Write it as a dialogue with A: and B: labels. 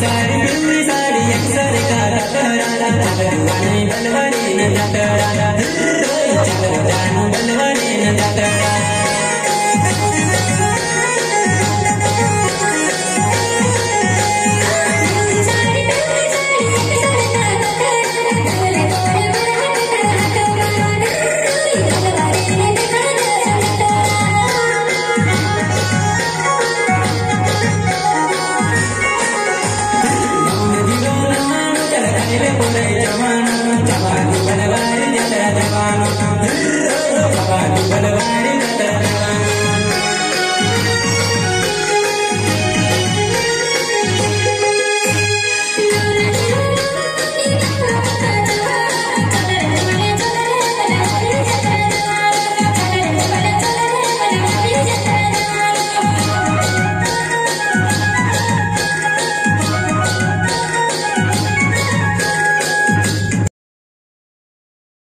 A: सारी दिल्ली सारी अक्सर तारा तारा तारा पानी बलवारी न तारा दिल रोई चार जानू रे बोले जवान जवान बनवाए जवान